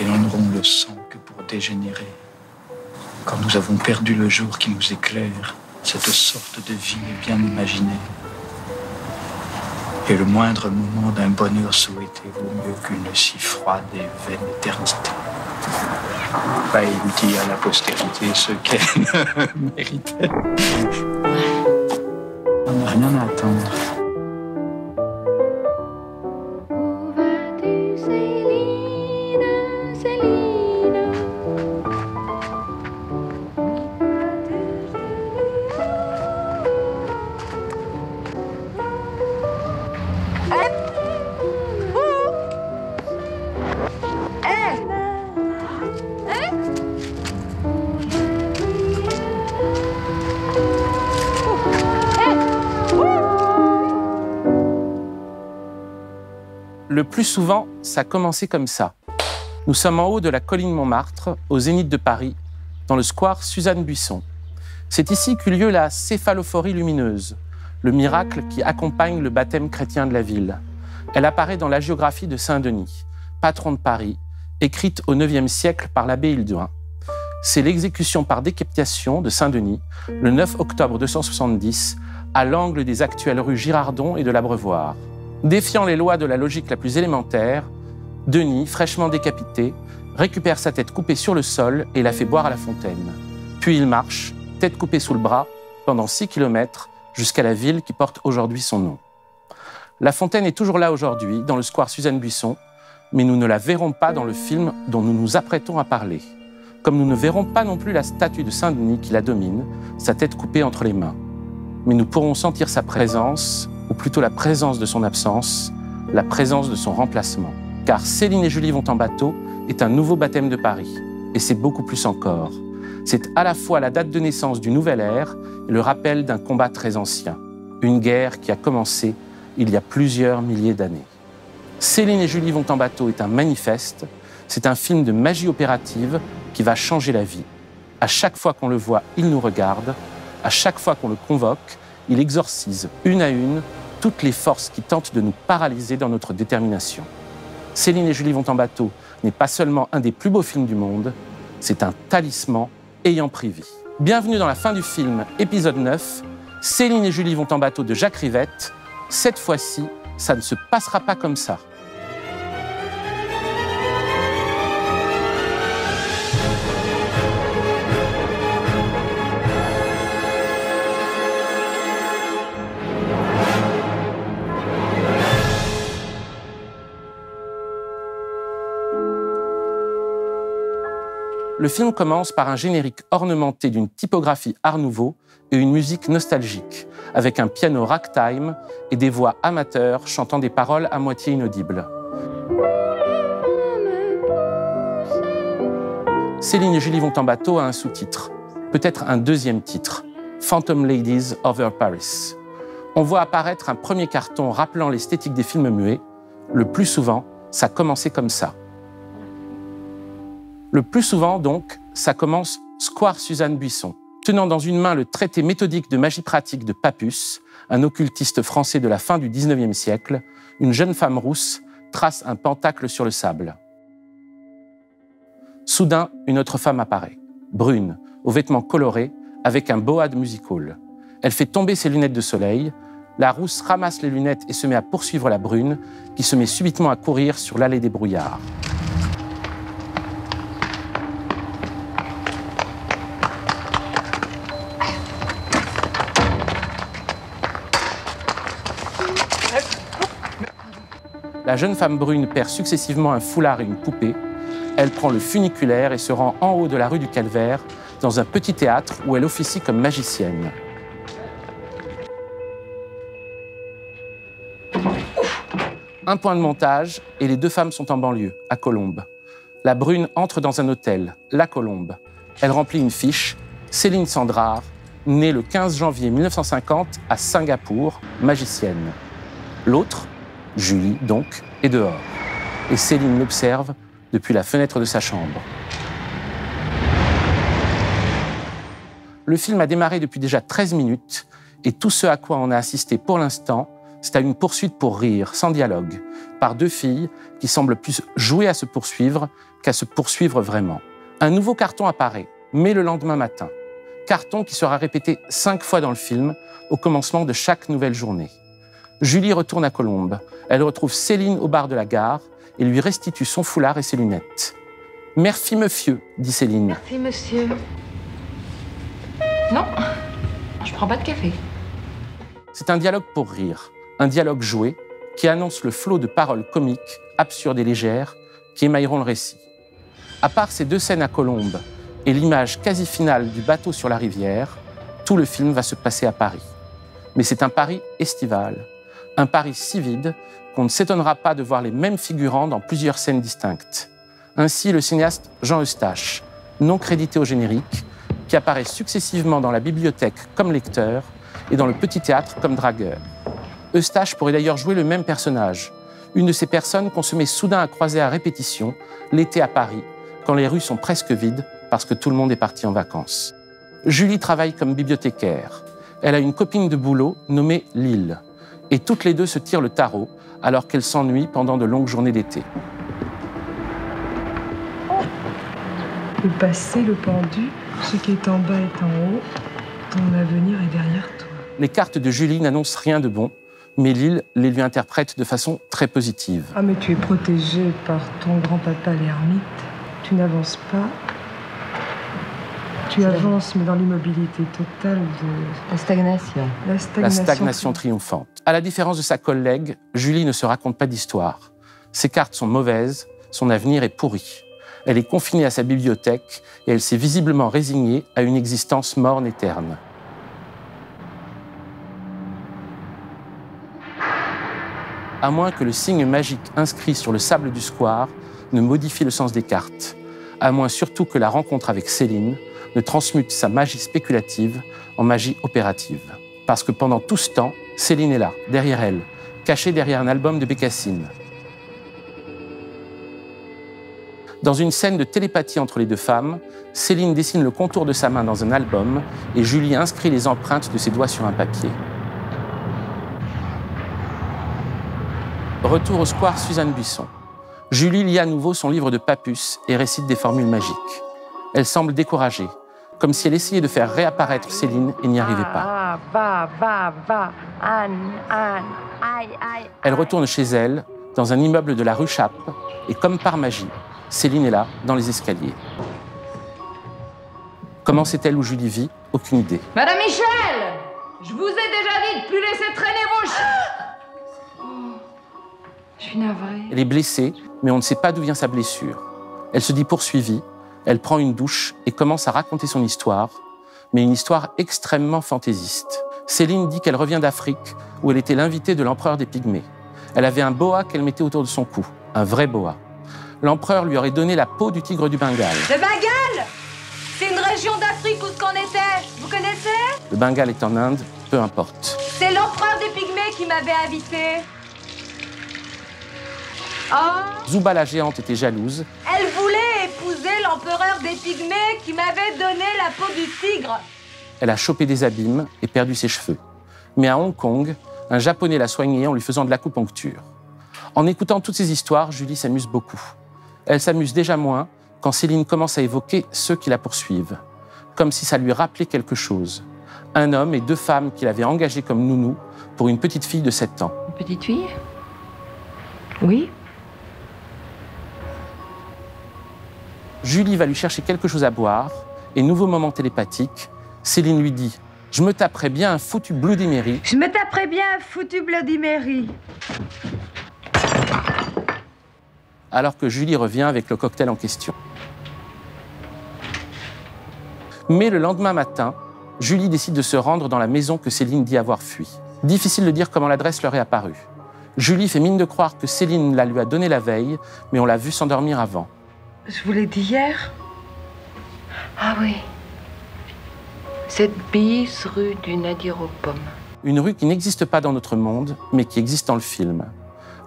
et n'en aurons le sang que pour dégénérer. Quand nous avons perdu le jour qui nous éclaire, cette sorte de vie est bien imaginée. Et le moindre moment d'un bonheur souhaité vaut mieux qu'une si froide et vaine éternité. Pas dit à la postérité ce qu'elle méritait. On n'a rien à attendre. Souvent, ça a commencé comme ça. Nous sommes en haut de la colline Montmartre, au zénith de Paris, dans le square Suzanne Buisson. C'est ici qu'eut lieu la céphalophorie lumineuse, le miracle qui accompagne le baptême chrétien de la ville. Elle apparaît dans la géographie de Saint-Denis, patron de Paris, écrite au IXe siècle par l'abbé Hilduin. C'est l'exécution par décapitation de Saint-Denis, le 9 octobre 270, à l'angle des actuelles rues Girardon et de l'Abreuvoir. Défiant les lois de la logique la plus élémentaire, Denis, fraîchement décapité, récupère sa tête coupée sur le sol et la fait boire à la fontaine. Puis il marche, tête coupée sous le bras, pendant 6 kilomètres jusqu'à la ville qui porte aujourd'hui son nom. La fontaine est toujours là aujourd'hui, dans le square Suzanne Buisson, mais nous ne la verrons pas dans le film dont nous nous apprêtons à parler. Comme nous ne verrons pas non plus la statue de Saint-Denis qui la domine, sa tête coupée entre les mains. Mais nous pourrons sentir sa présence, ou plutôt la présence de son absence, la présence de son remplacement. Car Céline et Julie vont en bateau est un nouveau baptême de Paris. Et c'est beaucoup plus encore. C'est à la fois la date de naissance du nouvel ère et le rappel d'un combat très ancien. Une guerre qui a commencé il y a plusieurs milliers d'années. Céline et Julie vont en bateau est un manifeste. C'est un film de magie opérative qui va changer la vie. À chaque fois qu'on le voit, il nous regarde. À chaque fois qu'on le convoque, il exorcise une à une toutes les forces qui tentent de nous paralyser dans notre détermination. Céline et Julie vont en bateau n'est pas seulement un des plus beaux films du monde, c'est un talisman ayant pris vie. Bienvenue dans la fin du film, épisode 9, Céline et Julie vont en bateau de Jacques Rivette. Cette fois-ci, ça ne se passera pas comme ça. Le film commence par un générique ornementé d'une typographie Art Nouveau et une musique nostalgique, avec un piano ragtime et des voix amateurs chantant des paroles à moitié inaudibles. Céline et Julie vont en bateau a un sous-titre, peut-être un deuxième titre, Phantom Ladies Over Paris. On voit apparaître un premier carton rappelant l'esthétique des films muets. Le plus souvent, ça commençait comme ça. Le plus souvent, donc, ça commence Square Suzanne Buisson, tenant dans une main le traité méthodique de magie pratique de Papus, un occultiste français de la fin du XIXe siècle, une jeune femme rousse trace un pentacle sur le sable. Soudain, une autre femme apparaît, brune, aux vêtements colorés, avec un boa de music hall. Elle fait tomber ses lunettes de soleil. La rousse ramasse les lunettes et se met à poursuivre la brune, qui se met subitement à courir sur l'allée des brouillards. La jeune femme brune perd successivement un foulard et une poupée. Elle prend le funiculaire et se rend en haut de la rue du Calvaire, dans un petit théâtre où elle officie comme magicienne. Un point de montage et les deux femmes sont en banlieue, à Colombes. La brune entre dans un hôtel, La Colombe. Elle remplit une fiche. Céline Sandrard, née le 15 janvier 1950 à Singapour, magicienne. L'autre, Julie donc, est dehors. Et Céline l'observe depuis la fenêtre de sa chambre. Le film a démarré depuis déjà 13 minutes et tout ce à quoi on a assisté pour l'instant c'est à une poursuite pour rire, sans dialogue, par deux filles qui semblent plus jouer à se poursuivre qu'à se poursuivre vraiment. Un nouveau carton apparaît, mais le lendemain matin. Carton qui sera répété cinq fois dans le film, au commencement de chaque nouvelle journée. Julie retourne à Colombe. Elle retrouve Céline au bar de la gare et lui restitue son foulard et ses lunettes. Merci, monsieur, dit Céline. Merci, monsieur. Non, je prends pas de café. C'est un dialogue pour rire, un dialogue joué qui annonce le flot de paroles comiques, absurdes et légères qui émailleront le récit. À part ces deux scènes à Colombe et l'image quasi finale du bateau sur la rivière, tout le film va se passer à Paris. Mais c'est un Paris estival, un Paris si vide qu'on ne s'étonnera pas de voir les mêmes figurants dans plusieurs scènes distinctes. Ainsi, le cinéaste Jean Eustache, non crédité au générique, qui apparaît successivement dans la bibliothèque comme lecteur et dans le petit théâtre comme dragueur. Eustache pourrait d'ailleurs jouer le même personnage, une de ces personnes qu'on se met soudain à croiser à répétition l'été à Paris, quand les rues sont presque vides parce que tout le monde est parti en vacances. Julie travaille comme bibliothécaire. Elle a une copine de boulot nommée Lille. Et toutes les deux se tirent le tarot alors qu'elles s'ennuient pendant de longues journées d'été. Le passé, le pendu, ce qui est en bas est en haut, ton avenir est derrière toi. Les cartes de Julie n'annoncent rien de bon, mais Lille les lui interprète de façon très positive. Ah mais tu es protégé par ton grand-papa l'ermite. Tu n'avances pas. Tu avances, mais dans l'immobilité totale de La stagnation. la stagnation triomphante. À la différence de sa collègue, Julie ne se raconte pas d'histoire. Ses cartes sont mauvaises, son avenir est pourri. Elle est confinée à sa bibliothèque et elle s'est visiblement résignée à une existence morne et terne. À moins que le signe magique inscrit sur le sable du square ne modifie le sens des cartes. À moins surtout que la rencontre avec Céline ne transmute sa magie spéculative en magie opérative. Parce que pendant tout ce temps, Céline est là, derrière elle, cachée derrière un album de Bécassine. Dans une scène de télépathie entre les deux femmes, Céline dessine le contour de sa main dans un album et Julie inscrit les empreintes de ses doigts sur un papier. Retour au square Suzanne Buisson. Julie lit à nouveau son livre de papus et récite des formules magiques. Elle semble découragée, comme si elle essayait de faire réapparaître Céline et n'y arrivait pas. Ah. Elle retourne chez elle, dans un immeuble de la rue Chappe, et comme par magie, Céline est là, dans les escaliers. Comment c'est-elle où Julie vit? Aucune idée. Madame Michel Je vous ai déjà dit de plus laisser traîner vos ch... Je suis navrée. Elle est blessée, mais on ne sait pas d'où vient sa blessure. Elle se dit poursuivie, elle prend une douche et commence à raconter son histoire, mais une histoire extrêmement fantaisiste. Céline dit qu'elle revient d'Afrique, où elle était l'invitée de l'empereur des Pygmées. Elle avait un boa qu'elle mettait autour de son cou, un vrai boa. L'empereur lui aurait donné la peau du tigre du Bengale. Le Bengale C'est une région d'Afrique où ce qu'on était. Vous connaissez? Le Bengale est en Inde, peu importe. C'est l'empereur des Pygmées qui m'avait invité. Oh Zuba la géante était jalouse Elle voulait épouser l'empereur des Pygmées qui m'avait donné la peau du tigre. Elle a chopé des abîmes et perdu ses cheveux. Mais à Hong Kong, un Japonais l'a soignée en lui faisant de l'acupuncture. En écoutant toutes ces histoires, Julie s'amuse beaucoup. Elle s'amuse déjà moins quand Céline commence à évoquer ceux qui la poursuivent, comme si ça lui rappelait quelque chose. Un homme et deux femmes qu'il avait engagés comme nounou pour une petite fille de 7 ans. Une petite fille? Oui Julie va lui chercher quelque chose à boire et nouveau moment télépathique, Céline lui dit Je me taperais bien un foutu Bloody Mary Je me taperais bien un foutu Bloody Mary. alors que Julie revient avec le cocktail en question. Mais le lendemain matin, Julie décide de se rendre dans la maison que Céline dit avoir fui. Difficile de dire comment l'adresse leur est apparue. Julie fait mine de croire que Céline la lui a donnée la veille, mais on l'a vu s'endormir avant. Je vous l'ai dit hier. Ah oui. Cette bis rue du Nadir aux pommes. Une rue qui n'existe pas dans notre monde, mais qui existe dans le film.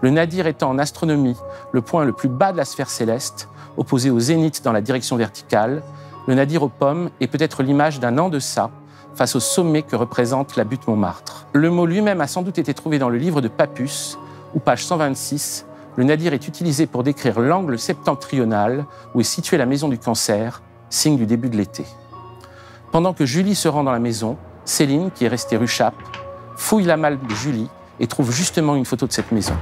Le nadir étant en astronomie le point le plus bas de la sphère céleste, opposé au zénith dans la direction verticale, le nadir aux pommes est peut-être l'image d'un en deçà face au sommet que représente la butte Montmartre. Le mot lui-même a sans doute été trouvé dans le livre de Papus, où page 126, le nadir est utilisé pour décrire l'angle septentrional où est située la maison du cancer, signe du début de l'été. Pendant que Julie se rend dans la maison, Céline, qui est restée rue Chappe, fouille la malle de Julie et trouve justement une photo de cette maison.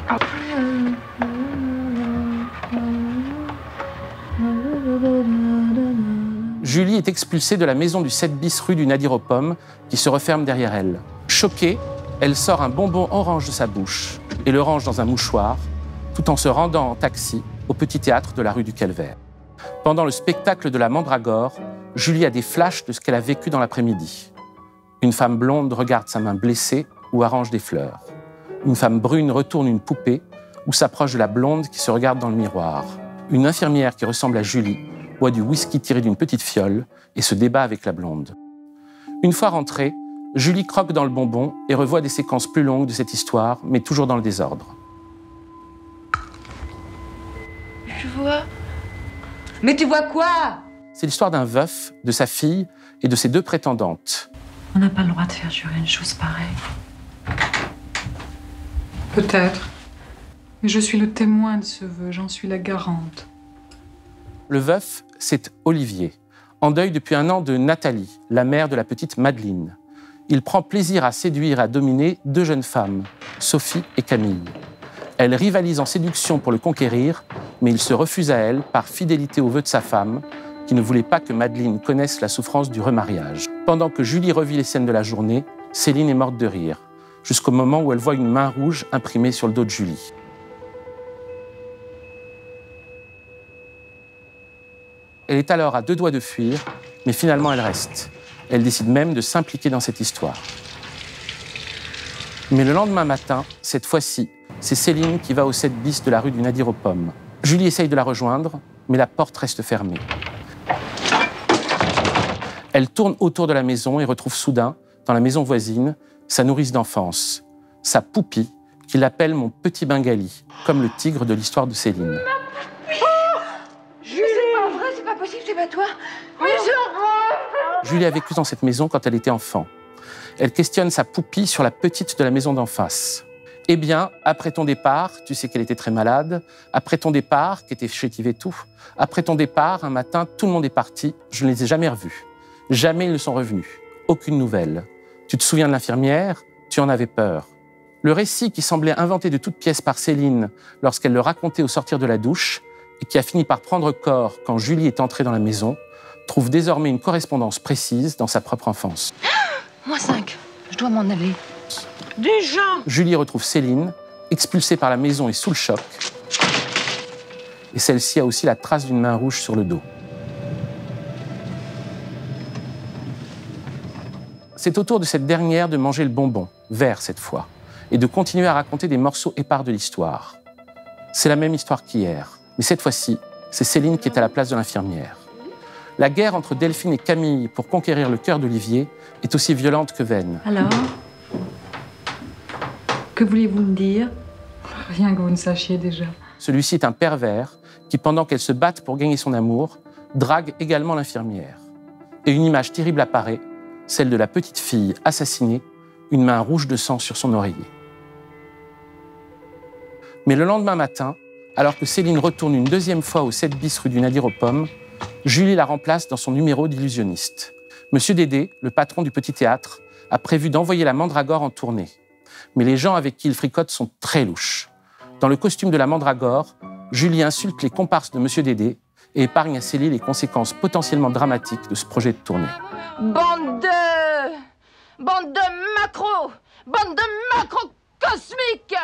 Julie est expulsée de la maison du 7 bis rue du Nadir aux Pommes qui se referme derrière elle. Choquée, elle sort un bonbon orange de sa bouche et le range dans un mouchoir, tout en se rendant en taxi au petit théâtre de la rue du Calvaire. Pendant le spectacle de la Mandragore, Julie a des flashs de ce qu'elle a vécu dans l'après-midi. Une femme blonde regarde sa main blessée ou arrange des fleurs. Une femme brune retourne une poupée ou s'approche de la blonde qui se regarde dans le miroir. Une infirmière qui ressemble à Julie boit du whisky tiré d'une petite fiole et se débat avec la blonde. Une fois rentrée, Julie croque dans le bonbon et revoit des séquences plus longues de cette histoire, mais toujours dans le désordre. Je vois. Mais tu vois quoi? C'est l'histoire d'un veuf, de sa fille et de ses deux prétendantes. On n'a pas le droit de faire jurer une chose pareille. Peut-être. Mais je suis le témoin de ce vœu, j'en suis la garante. Le veuf, c'est Olivier, en deuil depuis un an de Nathalie, la mère de la petite Madeleine. Il prend plaisir à séduire et à dominer deux jeunes femmes, Sophie et Camille. Elles rivalisent en séduction pour le conquérir, mais il se refuse à elle par fidélité au vœu de sa femme, qui ne voulait pas que Madeleine connaisse la souffrance du remariage. Pendant que Julie revit les scènes de la journée, Céline est morte de rire, jusqu'au moment où elle voit une main rouge imprimée sur le dos de Julie. Elle est alors à deux doigts de fuir, mais finalement elle reste. Elle décide même de s'impliquer dans cette histoire. Mais le lendemain matin, cette fois-ci, c'est Céline qui va au 7 bis de la rue du Nadir aux Pommes. Julie essaye de la rejoindre, mais la porte reste fermée. Elle tourne autour de la maison et retrouve soudain, dans la maison voisine, sa nourrice d'enfance, sa poupie, qu'il appelle mon petit bengali, comme le tigre de l'histoire de Céline. C'est pas vrai, c'est pas possible, c'est pas toi. Mais je... Julie a vécu dans cette maison quand elle était enfant. Elle questionne sa poupie sur la petite de la maison d'en face. Eh bien, après ton départ, tu sais qu'elle était très malade. Après ton départ, qui était chétive tout. Après ton départ, un matin, tout le monde est parti. Je ne les ai jamais revus. Jamais ils ne sont revenus. Aucune nouvelle. Tu te souviens de l'infirmière? Tu en avais peur. Le récit qui semblait inventé de toutes pièces par Céline lorsqu'elle le racontait au sortir de la douche et qui a fini par prendre corps quand Julie est entrée dans la maison, trouve désormais une correspondance précise dans sa propre enfance. Moins 5. Je dois m'en aller. Déjà Julie retrouve Céline, expulsée par la maison et sous le choc. Et celle-ci a aussi la trace d'une main rouge sur le dos. C'est au tour de cette dernière de manger le bonbon, vert cette fois, et de continuer à raconter des morceaux épars de l'histoire. C'est la même histoire qu'hier, mais cette fois-ci, c'est Céline qui est à la place de l'infirmière. La guerre entre Delphine et Camille pour conquérir le cœur d'Olivier est aussi violente que vaine. Alors? Que voulez-vous me dire? Rien que vous ne sachiez déjà. Celui-ci est un pervers qui, pendant qu'elle se batte pour gagner son amour, drague également l'infirmière. Et une image terrible apparaît, celle de la petite fille assassinée, une main rouge de sang sur son oreiller. Mais le lendemain matin, alors que Céline retourne une deuxième fois au 7 bis rue du Nadir aux Pommes, Julie la remplace dans son numéro d'illusionniste. Monsieur Dédé, le patron du petit théâtre, a prévu d'envoyer la Mandragore en tournée. Mais les gens avec qui il fricote sont très louches. Dans le costume de la Mandragore, Julie insulte les comparses de Monsieur Dédé et épargne à Céline les conséquences potentiellement dramatiques de ce projet de tournée. Bande de... Bande de macro Bande de macro cosmiques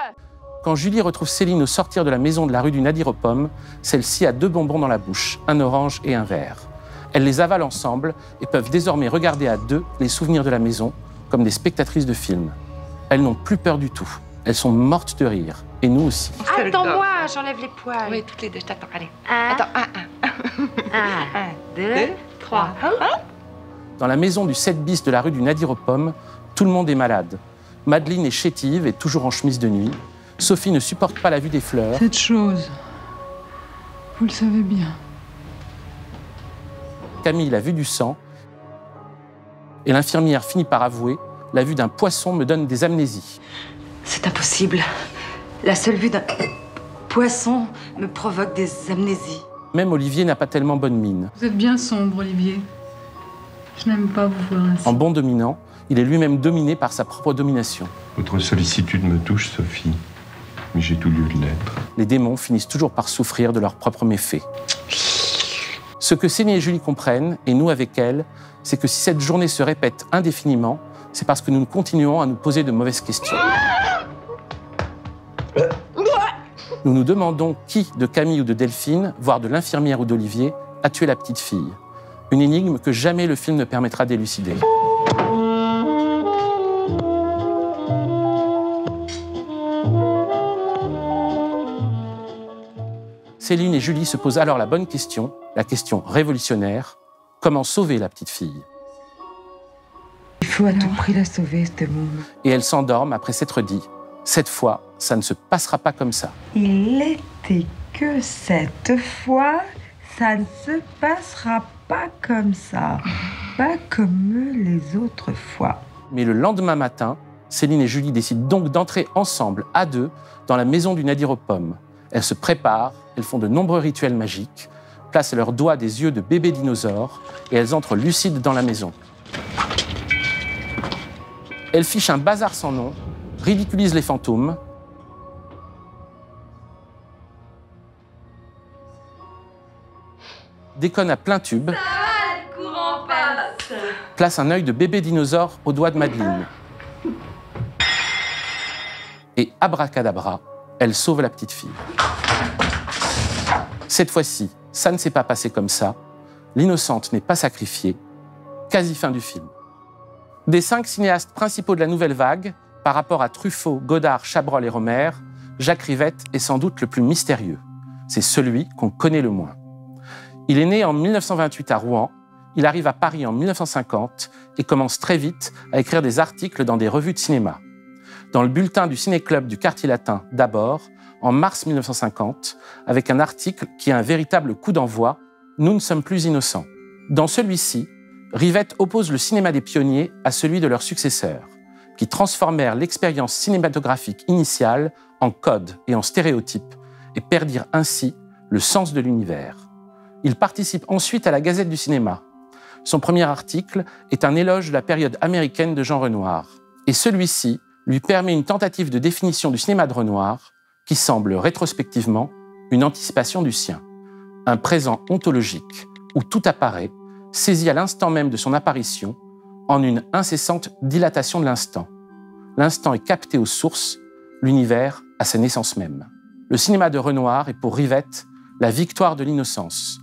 Quand Julie retrouve Céline au sortir de la maison de la rue du Nadir aux Pommes, celle-ci a deux bonbons dans la bouche, un orange et un vert. Elles les avalent ensemble et peuvent désormais regarder à deux les souvenirs de la maison, comme des spectatrices de films. Elles n'ont plus peur du tout. Elles sont mortes de rire. Et nous aussi. Attends-moi, j'enlève les poils. Oui, toutes les deux, je t'attends, allez. Un, Attends, un, un. un, deux, trois. Dans la maison du 7 bis de la rue du Nadir aux Pommes, tout le monde est malade. Madeleine est chétive et toujours en chemise de nuit. Sophie ne supporte pas la vue des fleurs. Cette chose, vous le savez bien. Camille a vu du sang. Et l'infirmière finit par avouer La vue d'un poisson me donne des amnésies. C'est impossible. La seule vue d'un poisson me provoque des amnésies. Même Olivier n'a pas tellement bonne mine. Vous êtes bien sombre, Olivier. Je n'aime pas vous voir ainsi. En bon dominant, il est lui-même dominé par sa propre domination. Votre sollicitude me touche, Sophie. Mais j'ai tout lieu de l'être. Les démons finissent toujours par souffrir de leurs propres méfaits. Ce que Céline et Julie comprennent, et nous avec elles, c'est que si cette journée se répète indéfiniment, c'est parce que nous continuons à nous poser de mauvaises questions. Nous nous demandons qui, de Camille ou de Delphine, voire de l'infirmière ou d'Olivier, a tué la petite fille. Une énigme que jamais le film ne permettra d'élucider. Céline et Julie se posent alors la bonne question, la question révolutionnaire comment sauver la petite fille? Il faut à tout prix la sauver, cette môme. Et elles s'endorment après s'être dit cette fois, ça ne se passera pas comme ça. Il était que cette fois, ça ne se passera pas comme ça. Pas comme les autres fois. Mais le lendemain matin, Céline et Julie décident donc d'entrer ensemble, à deux, dans la maison du Nadir aux pommes. Elles se préparent, elles font de nombreux rituels magiques, placent leurs doigts des yeux de bébés dinosaures et elles entrent lucides dans la maison. Elles fichent un bazar sans nom, ridiculisent les fantômes, déconnent à plein tube, place un œil de bébé dinosaure au doigt de Madeleine. Et abracadabra, elle sauve la petite fille. Cette fois-ci, ça ne s'est pas passé comme ça. L'innocente n'est pas sacrifiée. Quasi fin du film. Des cinq cinéastes principaux de la nouvelle vague, par rapport à Truffaut, Godard, Chabrol et Romer, Jacques Rivette est sans doute le plus mystérieux. C'est celui qu'on connaît le moins. Il est né en 1928 à Rouen, il arrive à Paris en 1950 et commence très vite à écrire des articles dans des revues de cinéma. Dans le bulletin du Ciné-Club du Quartier Latin d'abord, en mars 1950, avec un article qui a un véritable coup d'envoi, Nous ne sommes plus innocents. Dans celui-ci, Rivette oppose le cinéma des pionniers à celui de leurs successeurs, qui transformèrent l'expérience cinématographique initiale en code et en stéréotype, et perdirent ainsi le sens de l'univers. Il participe ensuite à la Gazette du cinéma. Son premier article est un éloge de la période américaine de Jean Renoir. Et celui-ci lui permet une tentative de définition du cinéma de Renoir qui semble rétrospectivement une anticipation du sien. Un présent ontologique où tout apparaît, saisi à l'instant même de son apparition, en une incessante dilatation de l'instant. L'instant est capté aux sources, l'univers à sa naissance même. Le cinéma de Renoir est pour Rivette la victoire de l'innocence,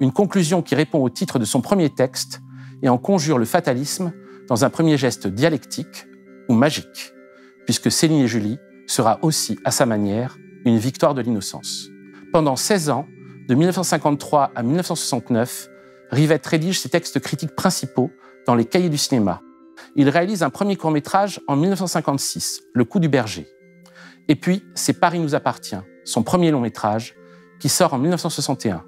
une conclusion qui répond au titre de son premier texte et en conjure le fatalisme dans un premier geste dialectique ou magique, puisque Céline et Julie sera aussi, à sa manière, une victoire de l'innocence. Pendant 16 ans, de 1953 à 1969, Rivette rédige ses textes critiques principaux dans les cahiers du cinéma. Il réalise un premier court-métrage en 1956, Le coup du berger. Et puis, c'est Paris nous appartient, son premier long métrage, qui sort en 1961.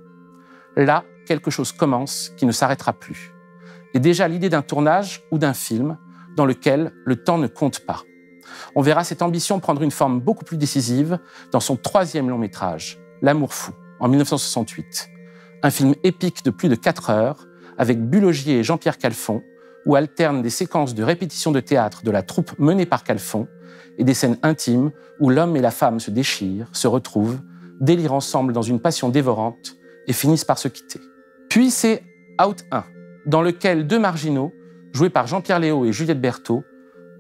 Là, quelque chose commence qui ne s'arrêtera plus. Et déjà l'idée d'un tournage ou d'un film dans lequel le temps ne compte pas. On verra cette ambition prendre une forme beaucoup plus décisive dans son troisième long métrage, L'amour fou, en 1968. Un film épique de plus de 4 heures, avec Bulogier et Jean-Pierre Calfon, où alternent des séquences de répétition de théâtre de la troupe menée par Calfon et des scènes intimes où l'homme et la femme se déchirent, se retrouvent, délirent ensemble dans une passion dévorante et finissent par se quitter. Puis c'est Out 1, dans lequel deux marginaux, joués par Jean-Pierre Léo et Juliette Berthaud,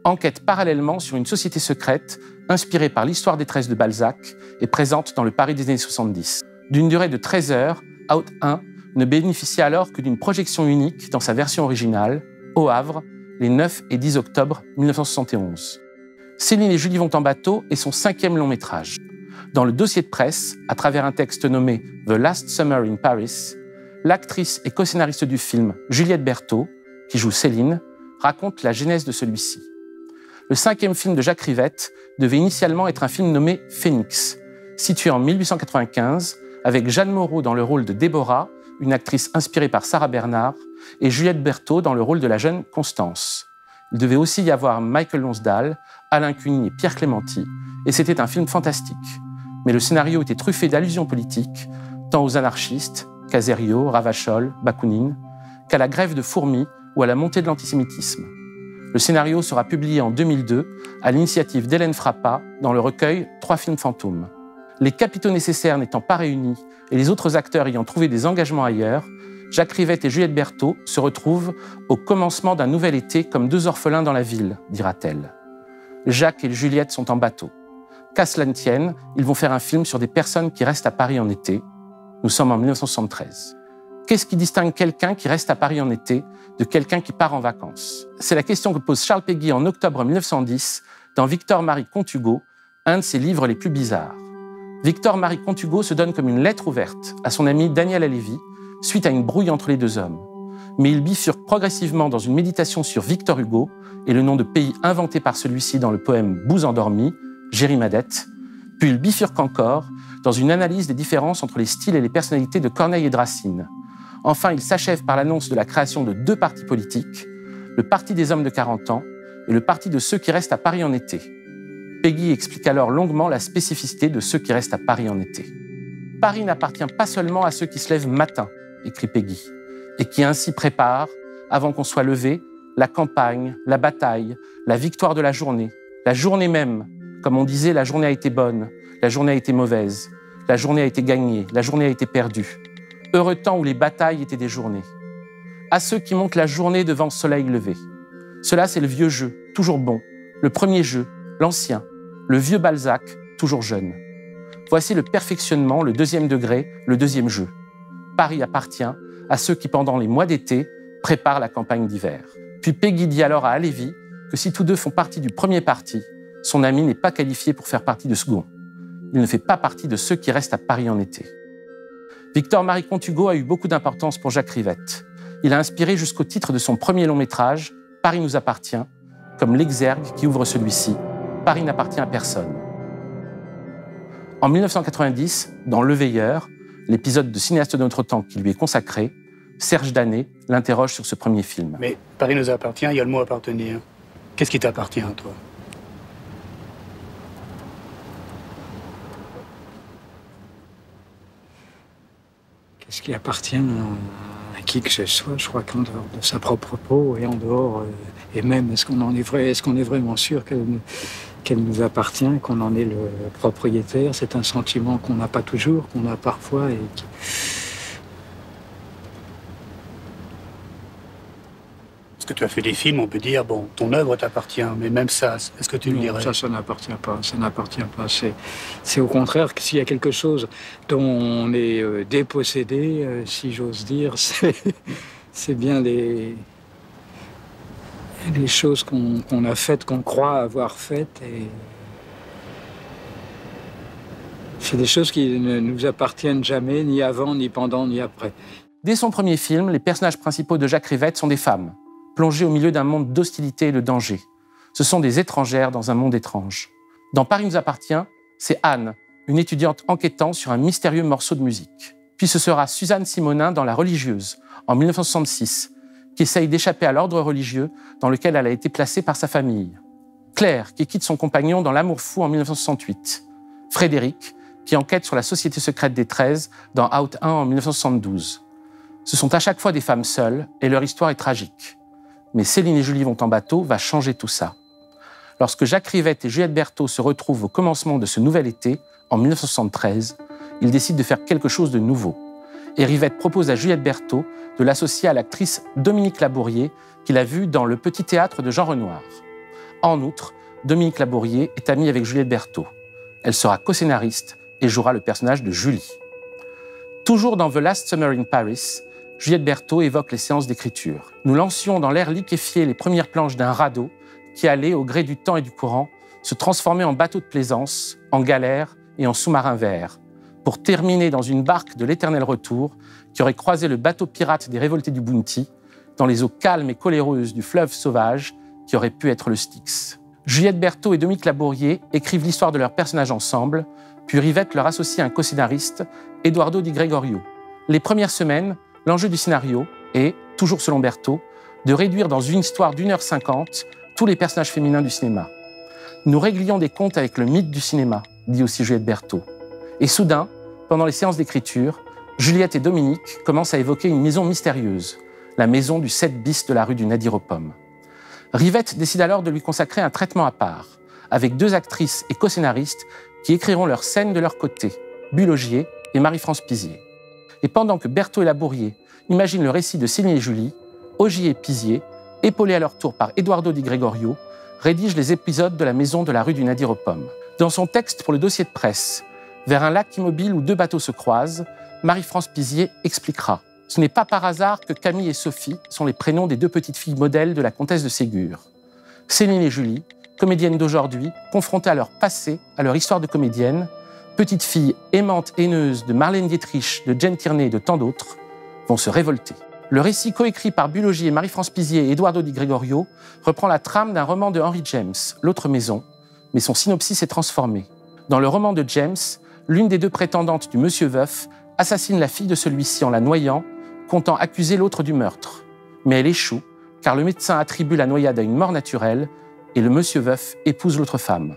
enquêtent parallèlement sur une société secrète inspirée par l'histoire des tresses de Balzac et présente dans le Paris des années 70. D'une durée de 13 heures, Out 1 ne bénéficie alors que d'une projection unique dans sa version originale, au Havre, les 9 et 10 octobre 1971. Céline et Julie vont en bateau est son cinquième long métrage. Dans le dossier de presse, à travers un texte nommé The Last Summer in Paris, l'actrice et co-scénariste du film, Juliette Berthaud, qui joue Céline, raconte la genèse de celui-ci. Le cinquième film de Jacques Rivette devait initialement être un film nommé Phoenix, situé en 1895, avec Jeanne Moreau dans le rôle de Déborah, une actrice inspirée par Sarah Bernard, et Juliette Berthaud dans le rôle de la jeune Constance. Il devait aussi y avoir Michael Lonsdale, Alain Cuny et Pierre Clémenti, et c'était un film fantastique. Mais le scénario était truffé d'allusions politiques, tant aux anarchistes, Caserio, Ravachol, Bakounine, qu'à la grève de fourmis ou à la montée de l'antisémitisme. Le scénario sera publié en 2002 à l'initiative d'Hélène Frappa dans le recueil Trois films fantômes. Les capitaux nécessaires n'étant pas réunis et les autres acteurs ayant trouvé des engagements ailleurs, Jacques Rivette et Juliette Berthaud se retrouvent au commencement d'un nouvel été comme deux orphelins dans la ville, dira-t-elle. Jacques et Juliette sont en bateau. Qu'à cela ne tienne, ils vont faire un film sur des personnes qui restent à Paris en été. Nous sommes en 1973. Qu'est-ce qui distingue quelqu'un qui reste à Paris en été de quelqu'un qui part en vacances? C'est la question que pose Charles Péguy en octobre 1910 dans Victor-Marie Contugo, un de ses livres les plus bizarres. Victor-Marie Contugo se donne comme une lettre ouverte à son ami Daniel Alévi suite à une brouille entre les deux hommes. Mais il bifurque progressivement dans une méditation sur Victor Hugo et le nom de pays inventé par celui-ci dans le poème Bouse endormie, Géry Madette, puis il bifurque encore dans une analyse des différences entre les styles et les personnalités de Corneille et de Racine. Enfin, il s'achève par l'annonce de la création de deux partis politiques, le Parti des hommes de 40 ans et le Parti de ceux qui restent à Paris en été. Peggy explique alors longuement la spécificité de ceux qui restent à Paris en été. Paris n'appartient pas seulement à ceux qui se lèvent matin, écrit Peggy, et qui ainsi préparent, avant qu'on soit levé, la campagne, la bataille, la victoire de la journée, la journée même. Comme on disait, la journée a été bonne, la journée a été mauvaise, la journée a été gagnée, la journée a été perdue. Heureux temps où les batailles étaient des journées. À ceux qui montent la journée devant le soleil levé. Cela, c'est le vieux jeu, toujours bon, le premier jeu, l'ancien, le vieux Balzac, toujours jeune. Voici le perfectionnement, le deuxième degré, le deuxième jeu. Paris appartient à ceux qui, pendant les mois d'été, préparent la campagne d'hiver. Puis Peggy dit alors à Alévi que si tous deux font partie du premier parti, son ami n'est pas qualifié pour faire partie du second. Il ne fait pas partie de ceux qui restent à Paris en été. Victor-Marie Contugo a eu beaucoup d'importance pour Jacques Rivette. Il a inspiré jusqu'au titre de son premier long métrage, Paris nous appartient, comme l'exergue qui ouvre celui-ci, Paris n'appartient à personne. En 1990, dans Le Veilleur, l'épisode de cinéaste de notre temps qui lui est consacré, Serge Danet l'interroge sur ce premier film. Mais Paris nous appartient, il y a le mot appartenir. Qu'est-ce qui t'appartient à toi? Qu'est-ce qui appartient à qui que ce soit Je crois qu'en dehors de sa propre peau et en dehors, euh, et même, est-ce qu'on en est vrai, est-ce qu'on est vraiment sûr qu'elle qu'elle nous appartient, qu'on en est le propriétaire C'est un sentiment qu'on n'a pas toujours, qu'on a parfois et qui... Parce que tu as fait des films, on peut dire, bon, ton œuvre t'appartient, mais même ça, est-ce que tu le Non, dirais? Ça, ça n'appartient pas. Ça n'appartient pas. C'est, c'est au contraire que s'il y a quelque chose dont on est euh, dépossédé, euh, si j'ose dire, c'est, c'est bien les, les choses qu'on, a faites, qu'on croit avoir faites. C'est des choses qui ne nous appartiennent jamais, ni avant, ni pendant, ni après. Dès son premier film, les personnages principaux de Jacques Rivette sont des femmes, plongées au milieu d'un monde d'hostilité et de danger. Ce sont des étrangères dans un monde étrange. Dans Paris nous appartient, c'est Anne, une étudiante enquêtant sur un mystérieux morceau de musique. Puis ce sera Suzanne Simonin dans La religieuse, en 1966, qui essaye d'échapper à l'ordre religieux dans lequel elle a été placée par sa famille. Claire, qui quitte son compagnon dans L'amour fou en 1968. Frédéric, qui enquête sur la société secrète des 13 dans Out 1 en 1972. Ce sont à chaque fois des femmes seules et leur histoire est tragique. Mais Céline et Julie vont en bateau va changer tout ça. Lorsque Jacques Rivette et Juliette Berthaud se retrouvent au commencement de ce nouvel été, en 1973, ils décident de faire quelque chose de nouveau. Et Rivette propose à Juliette Berthaud de l'associer à l'actrice Dominique Labourier, qu'il a vue dans le Petit Théâtre de Jean Renoir. En outre, Dominique Labourier est amie avec Juliette Berthaud. Elle sera co-scénariste et jouera le personnage de Julie. Toujours dans The Last Summer in Paris, Juliette Berthaud évoque les séances d'écriture. Nous lancions dans l'air liquéfié les premières planches d'un radeau qui allait, au gré du temps et du courant, se transformer en bateau de plaisance, en galère et en sous-marin vert, pour terminer dans une barque de l'éternel retour qui aurait croisé le bateau pirate des révoltés du Bounty dans les eaux calmes et coléreuses du fleuve sauvage qui aurait pu être le Styx. Juliette Berthaud et Dominique Labourier écrivent l'histoire de leurs personnages ensemble, puis Rivette leur associe un co-scénariste, Eduardo Di Gregorio. Les premières semaines, l'enjeu du scénario est, toujours selon Berthaud, de réduire dans une histoire d'une heure cinquante tous les personnages féminins du cinéma. Nous réglions des comptes avec le mythe du cinéma, dit aussi Juliette Berthaud. Et soudain, pendant les séances d'écriture, Juliette et Dominique commencent à évoquer une maison mystérieuse, la maison du 7 bis de la rue du Nadir aux Pommes. Rivette décide alors de lui consacrer un traitement à part, avec deux actrices et co-scénaristes qui écriront leurs scènes de leur côté, Bulogier et Marie-France Pizier. Et pendant que Berthaud et Labourier imaginent le récit de Céline et Julie, Ogier et Pizier, épaulés à leur tour par Eduardo Di Gregorio, rédigent les épisodes de la maison de la rue du Nadir aux Pommes. Dans son texte pour le dossier de presse, Vers un lac immobile où deux bateaux se croisent, Marie-France Pizier expliquera Ce n'est pas par hasard que Camille et Sophie sont les prénoms des deux petites filles modèles de la comtesse de Ségur. Céline et Julie, comédiennes d'aujourd'hui, confrontées à leur passé, à leur histoire de comédienne, petites filles aimantes, haineuses de Marlène Dietrich, de Jane Tierney et de tant d'autres, vont se révolter. Le récit coécrit par Bulogier, Marie-France Pizier et Eduardo Di Gregorio reprend la trame d'un roman de Henry James, L'autre maison, mais son synopsis est transformé. Dans le roman de James, l'une des deux prétendantes du monsieur veuf assassine la fille de celui-ci en la noyant, comptant accuser l'autre du meurtre. Mais elle échoue, car le médecin attribue la noyade à une mort naturelle et le monsieur veuf épouse l'autre femme.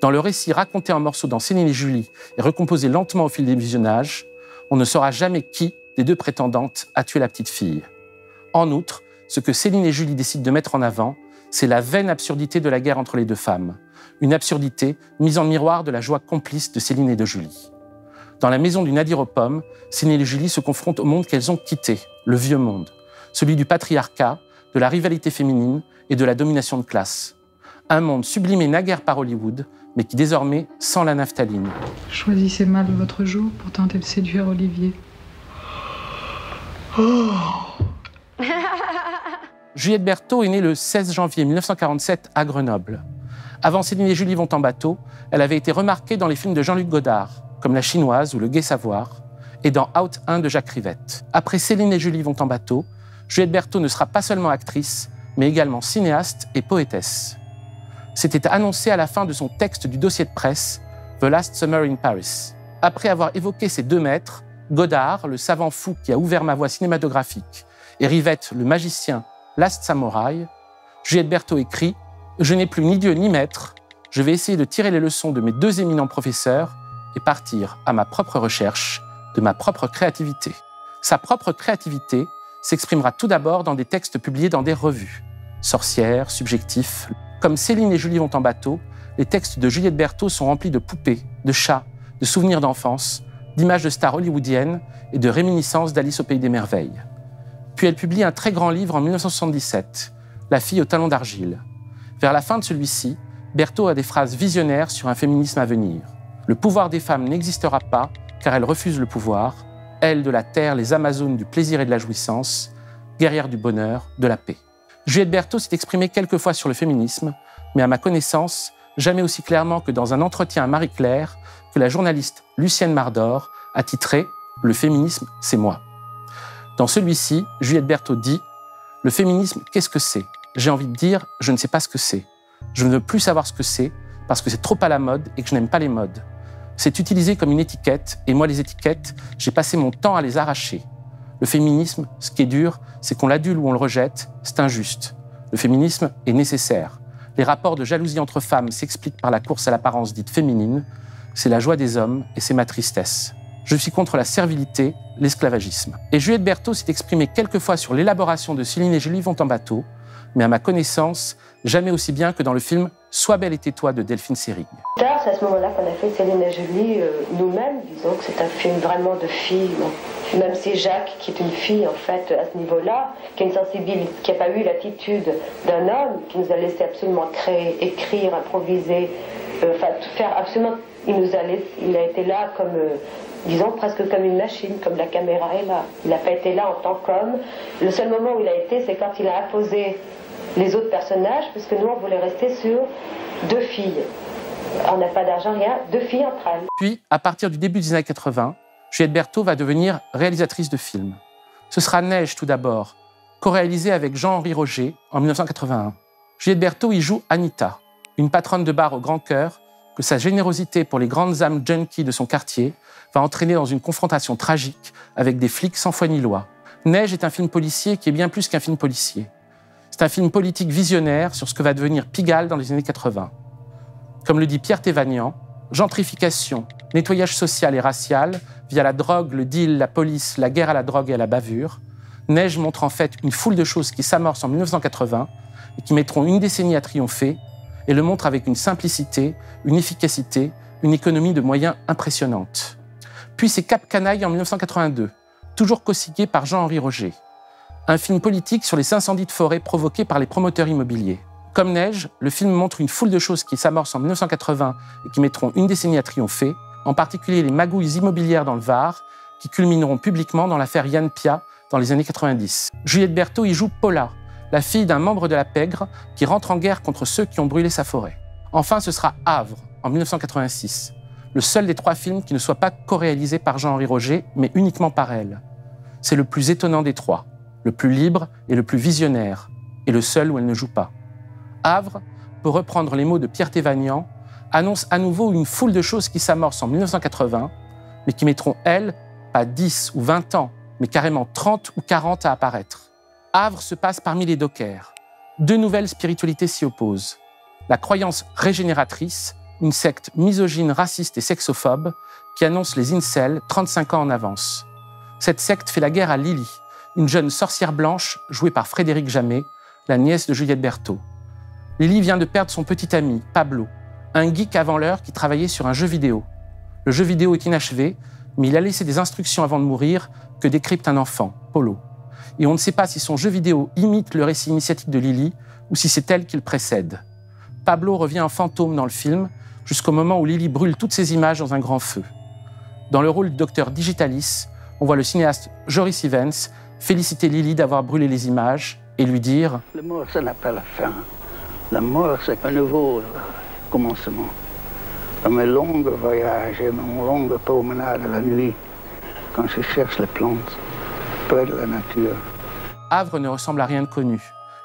Dans le récit raconté en morceaux dans Céline et Julie et recomposé lentement au fil des visionnages, on ne saura jamais qui des deux prétendantes a tué la petite fille. En outre, ce que Céline et Julie décident de mettre en avant, c'est la vaine absurdité de la guerre entre les deux femmes, une absurdité mise en miroir de la joie complice de Céline et de Julie. Dans la maison du Nadir aux pommes, Céline et Julie se confrontent au monde qu'elles ont quitté, le vieux monde, celui du patriarcat, de la rivalité féminine et de la domination de classe. Un monde sublimé naguère par Hollywood, mais qui désormais sent la naphtaline. Choisissez mal votre jour pour tenter de séduire Olivier. Juliette Berthaud est née le 16 janvier 1947 à Grenoble. Avant Céline et Julie vont en bateau, elle avait été remarquée dans les films de Jean-Luc Godard, comme La Chinoise ou Le Gai Savoir, et dans Out 1 de Jacques Rivette. Après Céline et Julie vont en bateau, Juliette Berthaud ne sera pas seulement actrice, mais également cinéaste et poétesse. C'était annoncé à la fin de son texte du dossier de presse, The Last Summer in Paris. Après avoir évoqué ces deux maîtres, Godard, le savant fou qui a ouvert ma voie cinématographique, et Rivette, le magicien, Last Samurai, Juliette Berthaud écrit je n'ai plus ni Dieu ni maître. Je vais essayer de tirer les leçons de mes deux éminents professeurs et partir à ma propre recherche de ma propre créativité. Sa propre créativité s'exprimera tout d'abord dans des textes publiés dans des revues. Sorcières, subjectifs. Comme Céline et Julie vont en bateau, les textes de Juliette Berthaud sont remplis de poupées, de chats, de souvenirs d'enfance, d'images de stars hollywoodiennes et de réminiscences d'Alice au Pays des Merveilles. Puis elle publie un très grand livre en 1977, La fille au talon d'argile, vers la fin de celui-ci, Berthaud a des phrases visionnaires sur un féminisme à venir. Le pouvoir des femmes n'existera pas car elles refusent le pouvoir, elles de la terre, les Amazones du plaisir et de la jouissance, guerrières du bonheur, de la paix. Juliette Berthaud s'est exprimée quelques fois sur le féminisme, mais à ma connaissance, jamais aussi clairement que dans un entretien à Marie-Claire que la journaliste Lucienne Mardor a titré Le féminisme, c'est moi. Dans celui-ci, Juliette Berthaud dit Le féminisme, qu'est-ce que c'est? J'ai envie de dire, je ne sais pas ce que c'est. Je ne veux plus savoir ce que c'est parce que c'est trop à la mode et que je n'aime pas les modes. C'est utilisé comme une étiquette et moi, les étiquettes, j'ai passé mon temps à les arracher. Le féminisme, ce qui est dur, c'est qu'on l'adule ou on le rejette, c'est injuste. Le féminisme est nécessaire. Les rapports de jalousie entre femmes s'expliquent par la course à l'apparence dite féminine. C'est la joie des hommes et c'est ma tristesse. Je suis contre la servilité, l'esclavagisme. Et Juliette Berthaud s'est exprimée quelquefois sur l'élaboration de Céline et Julie vont en bateau, mais à ma connaissance, jamais aussi bien que dans le film Sois belle et tais-toi de Delphine Seyrig. C'est à ce moment-là qu'on a fait Céline et Julie euh, nous-mêmes, disons que c'est un film vraiment de filles. Même si Jacques, qui est une fille en fait à ce niveau-là, qui a une qui n'a pas eu l'attitude d'un homme, qui nous a laissé absolument créer, écrire, improviser, euh, enfin faire absolument, il nous a laissé, il a été là comme euh, disons presque comme une machine, comme la caméra est là. Il n'a pas été là en tant qu'homme. Le seul moment où il a été, c'est quand il a imposé les autres personnages, parce que nous, on voulait rester sur deux filles. On n'a pas d'argent, rien, deux filles entre elles. Puis, à partir du début des années 80, Juliette Berthaud va devenir réalisatrice de films. Ce sera Neige tout d'abord, co-réalisé avec Jean-Henri Roger en 1981. Juliette Berthaud y joue Anita, une patronne de bar au grand cœur que sa générosité pour les grandes âmes junkies de son quartier va entraîner dans une confrontation tragique avec des flics sans foi ni loi. Neige est un film policier qui est bien plus qu'un film policier. C'est un film politique visionnaire sur ce que va devenir Pigalle dans les années 80. Comme le dit Pierre Thévagnan, gentrification, nettoyage social et racial via la drogue, le deal, la police, la guerre à la drogue et à la bavure. Neige montre en fait une foule de choses qui s'amorcent en 1980 et qui mettront une décennie à triompher et le montre avec une simplicité, une efficacité, une économie de moyens impressionnante. Puis c'est Cap Canaille en 1982, toujours co-signé par Jean-Henri Roger. Un film politique sur les incendies de forêt provoqués par les promoteurs immobiliers. Comme Neige, le film montre une foule de choses qui s'amorcent en 1980 et qui mettront une décennie à triompher, en particulier les magouilles immobilières dans le Var, qui culmineront publiquement dans l'affaire Yann Pia dans les années 90. Juliette Berthaud y joue Paula, la fille d'un membre de la pègre qui rentre en guerre contre ceux qui ont brûlé sa forêt. Enfin, ce sera Havre, en 1986, le seul des trois films qui ne soit pas co-réalisé par Jean-Henri Roger, mais uniquement par elle. C'est le plus étonnant des trois, le plus libre et le plus visionnaire, et le seul où elle ne joue pas. Havre, pour reprendre les mots de Pierre Thévagnan, annonce à nouveau une foule de choses qui s'amorcent en 1980, mais qui mettront, elles, pas 10 ou 20 ans, mais carrément 30 ou 40 à apparaître. Havre se passe parmi les dockers. Deux nouvelles spiritualités s'y opposent. La croyance régénératrice, une secte misogyne, raciste et sexophobe, qui annonce les incels 35 ans en avance. Cette secte fait la guerre à Lily, une jeune sorcière blanche jouée par Frédéric Jamet, la nièce de Juliette Berthaud. Lily vient de perdre son petit ami, Pablo, un geek avant l'heure qui travaillait sur un jeu vidéo. Le jeu vidéo est inachevé, mais il a laissé des instructions avant de mourir que décrypte un enfant, Polo. Et on ne sait pas si son jeu vidéo imite le récit initiatique de Lily ou si c'est elle qui le précède. Pablo revient en fantôme dans le film jusqu'au moment où Lily brûle toutes ses images dans un grand feu. Dans le rôle du docteur Digitalis, on voit le cinéaste Joris Evans féliciter Lily d'avoir brûlé les images et lui dire La mort, ça n'a pas la fin. La mort, c'est un nouveau commencement. Dans mes longs voyages et mon longue promenade la nuit, quand je cherche les plantes, près de la nature. Havre ne ressemble à rien de connu,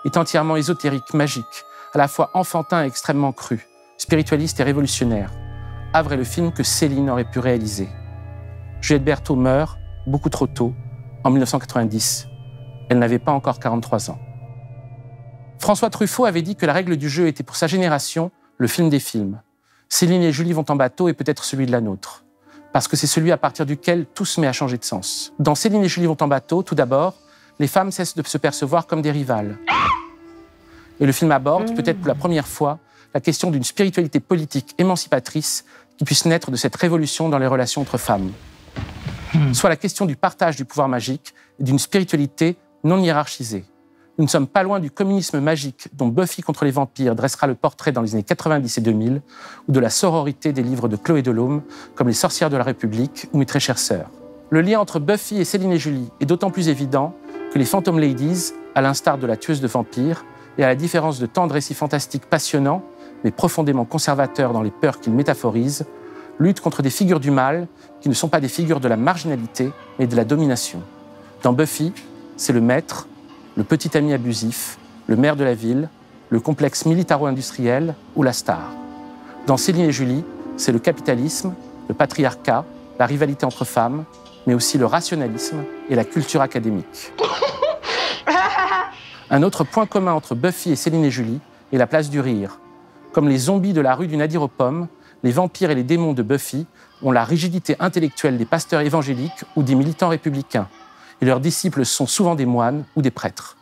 est entièrement ésotérique, magique, à la fois enfantin et extrêmement cru, spiritualiste et révolutionnaire. Havre est le film que Céline aurait pu réaliser. Juliette Berthaud meurt, beaucoup trop tôt, en 1990. Elle n'avait pas encore 43 ans. François Truffaut avait dit que la règle du jeu était pour sa génération le film des films. Céline et Julie vont en bateau et peut-être celui de la nôtre. Parce que c'est celui à partir duquel tout se met à changer de sens. Dans Céline et Julie vont en bateau, tout d'abord, les femmes cessent de se percevoir comme des rivales. Et le film aborde, peut-être pour la première fois, la question d'une spiritualité politique émancipatrice qui puisse naître de cette révolution dans les relations entre femmes. Soit la question du partage du pouvoir magique et d'une spiritualité non hiérarchisée. Nous ne sommes pas loin du communisme magique dont Buffy contre les vampires dressera le portrait dans les années 90 et 2000, ou de la sororité des livres de Chloé Delhomme, comme Les sorcières de la République ou Mes très chères sœurs. Le lien entre Buffy et Céline et Julie est d'autant plus évident que les Phantom Ladies, à l'instar de la tueuse de vampires, et à la différence de tant de récits fantastiques passionnants, mais profondément conservateurs dans les peurs qu'ils métaphorisent, luttent contre des figures du mal qui ne sont pas des figures de la marginalité, mais de la domination. Dans Buffy, c'est le maître, le petit ami abusif, le maire de la ville, le complexe militaro-industriel ou la star. Dans Céline et Julie, c'est le capitalisme, le patriarcat, la rivalité entre femmes, mais aussi le rationalisme et la culture académique. Un autre point commun entre Buffy et Céline et Julie est la place du rire. Comme les zombies de la rue du Nadir aux pommes, les vampires et les démons de Buffy ont la rigidité intellectuelle des pasteurs évangéliques ou des militants républicains, et leurs disciples sont souvent des moines ou des prêtres.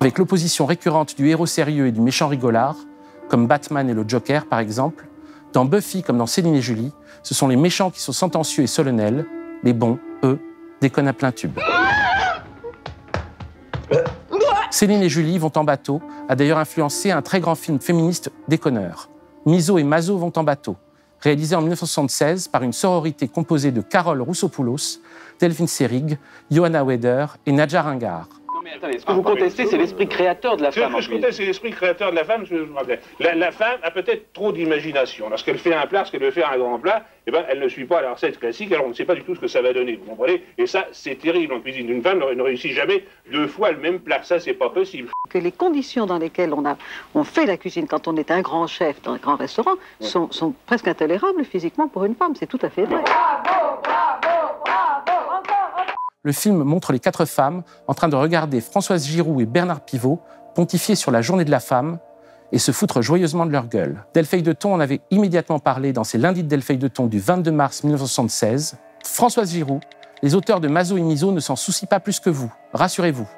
Avec l'opposition récurrente du héros sérieux et du méchant rigolard, comme Batman et le Joker par exemple, dans Buffy comme dans Céline et Julie, ce sont les méchants qui sont sentencieux et solennels, les bons, eux, déconnent à plein tube. Céline et Julie vont en bateau a d'ailleurs influencé un très grand film féministe déconneur. Miso et Mazo vont en bateau, réalisé en 1976 par une sororité composée de Carole Roussopoulos, Delphine Serig, Johanna Weder et Nadja Ringard. Mais attendez, ce que vous contestez, c'est l'esprit créateur de la Ce femme. que je conteste, c'est l'esprit créateur de la femme. La, la femme a peut-être trop d'imagination. Lorsqu'elle fait un plat, lorsqu'elle veut faire un grand plat, eh ben, elle ne suit pas la recette classique, alors on ne sait pas du tout ce que ça va donner. Vous comprenez Et ça, c'est terrible en cuisine. Une femme ne ne réussit jamais deux fois le même plat. Ça, c'est pas possible. que les conditions dans lesquelles on, a, on fait la cuisine quand on est un grand chef dans un grand restaurant sont, sont presque intolérables physiquement pour une femme. C'est tout à fait vrai. Le film montre les quatre femmes en train de regarder Françoise Giroud et Bernard Pivot pontifier sur la journée de la femme et se foutre joyeusement de leur gueule. Delphine de Thon en avait immédiatement parlé dans ses lundis de Delphine de Thon du 22 mars 1976. Françoise Giroud, les auteurs de Mazo et Miso ne s'en soucient pas plus que vous, rassurez-vous.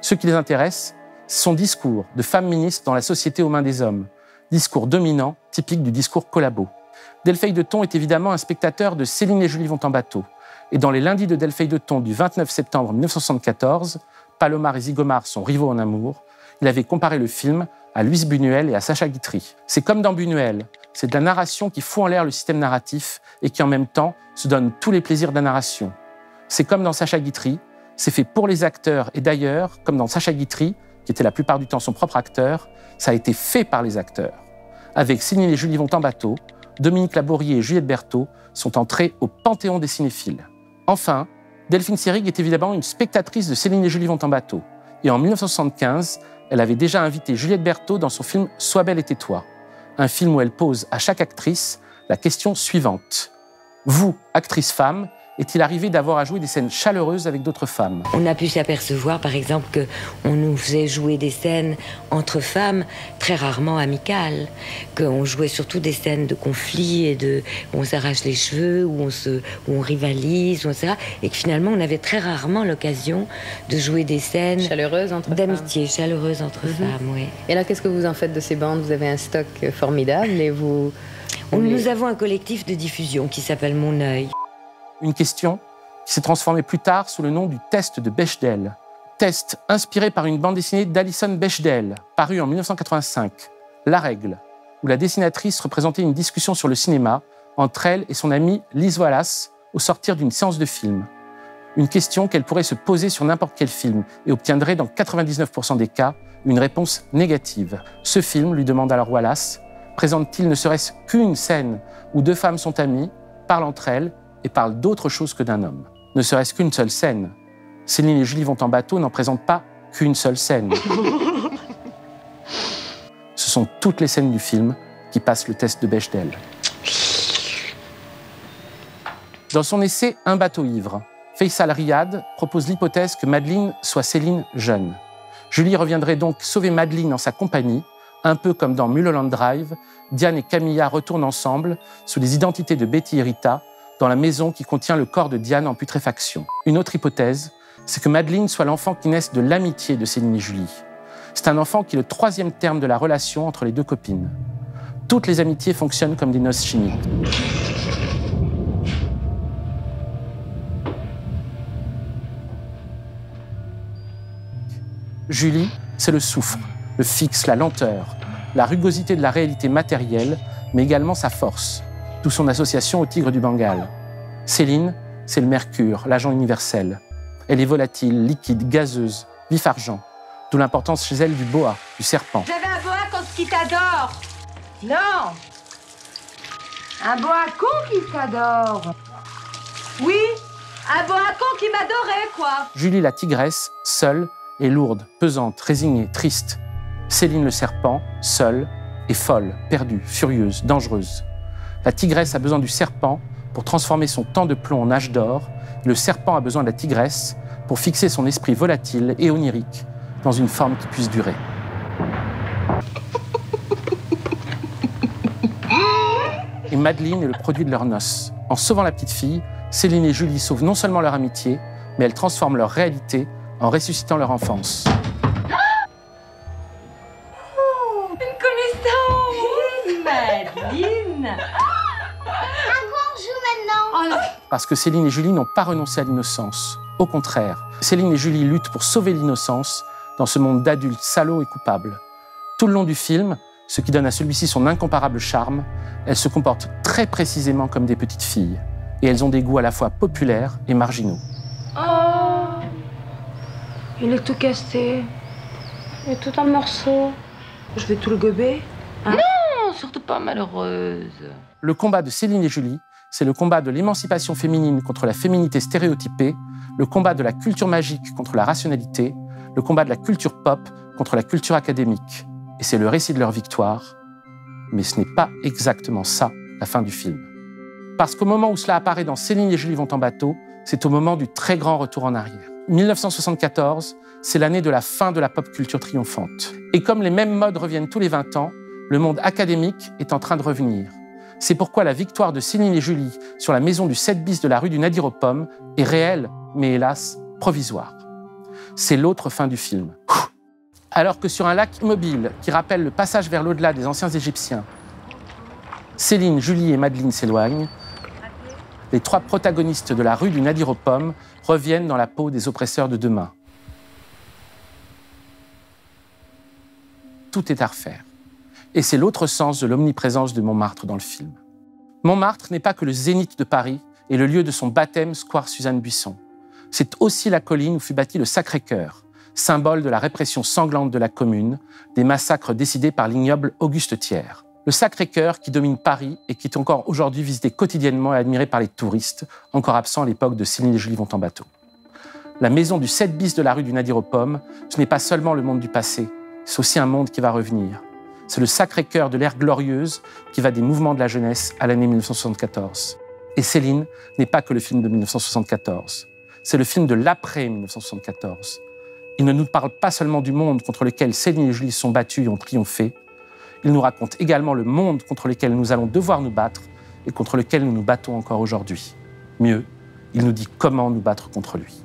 Ce qui les intéresse, c'est son discours de femme ministre dans la société aux mains des hommes, discours dominant, typique du discours collabo. Delphine de Thon est évidemment un spectateur de Céline et Julie vont en bateau. Et dans les lundis de Delphine de Thon du 29 septembre 1974, Palomar et Zigomar sont rivaux en amour, il avait comparé le film à Louise Buñuel et à Sacha Guitry. C'est comme dans Buñuel, c'est de la narration qui fout en l'air le système narratif et qui en même temps se donne tous les plaisirs de la narration. C'est comme dans Sacha Guitry, c'est fait pour les acteurs et d'ailleurs, comme dans Sacha Guitry, qui était la plupart du temps son propre acteur, ça a été fait par les acteurs. Avec Céline et Julie vont en bateau, Dominique Labourier et Juliette Berthaud sont entrés au panthéon des cinéphiles. Enfin, Delphine Seyrig est évidemment une spectatrice de Céline et Julie vont en bateau. Et en 1975, elle avait déjà invité Juliette Berthaud dans son film Sois belle et tais-toi, un film où elle pose à chaque actrice la question suivante. Vous, actrice femme, est-il arrivé d'avoir à jouer des scènes chaleureuses avec d'autres femmes On a pu s'apercevoir, par exemple, que on nous faisait jouer des scènes entre femmes très rarement amicales, qu'on jouait surtout des scènes de conflit et de où on s'arrache les cheveux, où on se, où on rivalise, où on et que finalement on avait très rarement l'occasion de jouer des scènes chaleureuses entre d'amitié, chaleureuses entre Mhm. femmes. Oui. Et là, qu'est-ce que vous en faites de ces bandes? Vous avez un stock euh, formidable et vous. On- Nous avons un collectif de diffusion qui s'appelle Mon œil. Une question qui s'est transformée plus tard sous le nom du test de Bechdel. Test inspiré par une bande dessinée d'Alison Bechdel, parue en 1985, La règle, où la dessinatrice représentait une discussion sur le cinéma entre elle et son amie Liz Wallace au sortir d'une séance de film. Une question qu'elle pourrait se poser sur n'importe quel film et obtiendrait dans 99% des cas une réponse négative. Ce film, lui demande alors Wallace, présente-t-il ne serait-ce qu'une scène où deux femmes sont amies, parlent entre elles et parlent d'autre chose que d'un homme Ne serait-ce qu'une seule scène. Céline et Julie vont en bateau n'en présentent pas qu'une seule scène. Ce sont toutes les scènes du film qui passent le test de Bechdel. Dans son essai Un bateau ivre, Faisal Riyad propose l'hypothèse que Madeleine soit Céline jeune. Julie reviendrait donc sauver Madeleine en sa compagnie, un peu comme dans Mulholland Drive, Diane et Camilla retournent ensemble sous les identités de Betty et Rita dans la maison qui contient le corps de Diane en putréfaction. Une autre hypothèse, c'est que Madeleine soit l'enfant qui naisse de l'amitié de Céline et Julie. C'est un enfant qui est le troisième terme de la relation entre les deux copines. Toutes les amitiés fonctionnent comme des noces chimiques. Julie, c'est le souffle, le fixe, la lenteur, la rugosité de la réalité matérielle, mais également sa force, d'où son association au tigre du Bengale. Céline, c'est le mercure, l'agent universel. Elle est volatile, liquide, gazeuse, vif argent, d'où l'importance chez elle du boa, du serpent. J'avais un boa con qui t'adore. Non. Un boa con qui t'adore. Oui, un boa con qui m'adorait, quoi. Julie la tigresse, seule, est lourde, pesante, résignée, triste. Céline le serpent, seule, est folle, perdue, furieuse, dangereuse. La tigresse a besoin du serpent pour transformer son temps de plomb en âge d'or. Le serpent a besoin de la tigresse pour fixer son esprit volatile et onirique dans une forme qui puisse durer. Et Madeleine est le produit de leurs noces. En sauvant la petite fille, Céline et Julie sauvent non seulement leur amitié, mais elles transforment leur réalité en ressuscitant leur enfance. Parce que Céline et Julie n'ont pas renoncé à l'innocence. Au contraire, Céline et Julie luttent pour sauver l'innocence dans ce monde d'adultes salauds et coupables. Tout le long du film, ce qui donne à celui-ci son incomparable charme, elles se comportent très précisément comme des petites filles. Et elles ont des goûts à la fois populaires et marginaux. Oh, il est tout cassé. Il est tout en morceaux. Je vais tout le gober. Non, surtout pas malheureuse. Le combat de Céline et Julie, c'est le combat de l'émancipation féminine contre la féminité stéréotypée, le combat de la culture magique contre la rationalité, le combat de la culture pop contre la culture académique. Et c'est le récit de leur victoire. Mais ce n'est pas exactement ça, la fin du film. Parce qu'au moment où cela apparaît dans Céline et Julie vont en bateau, c'est au moment du très grand retour en arrière. 1974, c'est l'année de la fin de la pop culture triomphante. Et comme les mêmes modes reviennent tous les 20 ans, le monde académique est en train de revenir. C'est pourquoi la victoire de Céline et Julie sur la maison du 7 bis de la rue du Nadir aux Pommes est réelle, mais hélas provisoire. C'est l'autre fin du film. Alors que sur un lac immobile qui rappelle le passage vers l'au-delà des anciens Égyptiens, Céline, Julie et Madeleine s'éloignent, les trois protagonistes de la rue du Nadir aux Pommes reviennent dans la peau des oppresseurs de demain. Tout est à refaire. Et c'est l'autre sens de l'omniprésence de Montmartre dans le film. Montmartre n'est pas que le zénith de Paris et le lieu de son baptême, Square Suzanne Buisson. C'est aussi la colline où fut bâti le Sacré-Cœur, symbole de la répression sanglante de la Commune, des massacres décidés par l'ignoble Auguste Thiers. Le Sacré-Cœur qui domine Paris et qui est encore aujourd'hui visité quotidiennement et admiré par les touristes, encore absents à l'époque de Céline et Julie vont en bateau. La maison du 7 bis de la rue du Nadir aux Pommes, ce n'est pas seulement le monde du passé, c'est aussi un monde qui va revenir. C'est le Sacré-Cœur de l'ère glorieuse qui va des mouvements de la jeunesse à l'année 1974. Et Céline n'est pas que le film de 1974, c'est le film de l'après 1974. Il ne nous parle pas seulement du monde contre lequel Céline et Julie sont battus et ont triomphé, il nous raconte également le monde contre lequel nous allons devoir nous battre et contre lequel nous nous battons encore aujourd'hui. Mieux, il nous dit comment nous battre contre lui.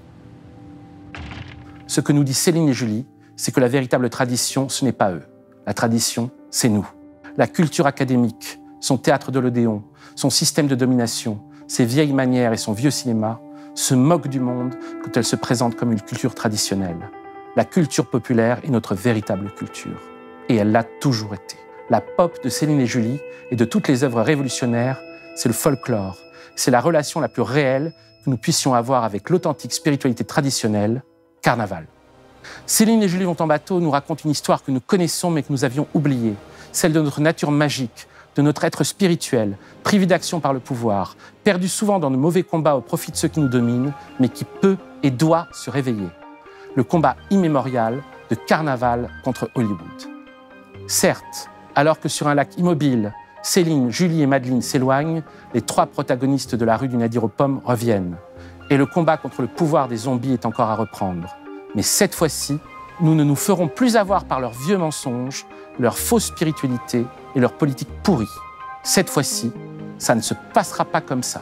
Ce que nous dit Céline et Julie, c'est que la véritable tradition, ce n'est pas eux. La tradition, c'est nous. La culture académique, son théâtre de l'Odéon, son système de domination, ses vieilles manières et son vieux cinéma se moquent du monde quand elle se présente comme une culture traditionnelle. La culture populaire est notre véritable culture. Et elle l'a toujours été la pop de Céline et Julie et de toutes les œuvres révolutionnaires, c'est le folklore. C'est la relation la plus réelle que nous puissions avoir avec l'authentique spiritualité traditionnelle, carnaval. Céline et Julie vont en bateau nous racontent une histoire que nous connaissons mais que nous avions oubliée, celle de notre nature magique, de notre être spirituel, privé d'action par le pouvoir, perdu souvent dans de mauvais combats au profit de ceux qui nous dominent, mais qui peut et doit se réveiller. Le combat immémorial de carnaval contre Hollywood. Certes, alors que sur un lac immobile, Céline, Julie et Madeleine s'éloignent, les trois protagonistes de la rue du Nadir aux Pommes reviennent. Et le combat contre le pouvoir des zombies est encore à reprendre. Mais cette fois-ci, nous ne nous ferons plus avoir par leurs vieux mensonges, leur fausse spiritualité et leur politique pourrie. Cette fois-ci, ça ne se passera pas comme ça.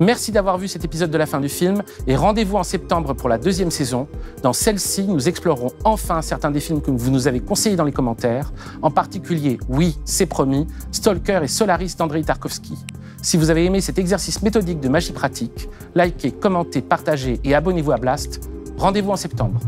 Merci d'avoir vu cet épisode de la fin du film et rendez-vous en septembre pour la deuxième saison. Dans celle-ci, nous explorerons enfin certains des films que vous nous avez conseillés dans les commentaires, en particulier, oui, c'est promis, Stalker et Solaris d'Andrei Tarkovsky. Si vous avez aimé cet exercice méthodique de magie pratique, likez, commentez, partagez et abonnez-vous à Blast. Rendez-vous en septembre.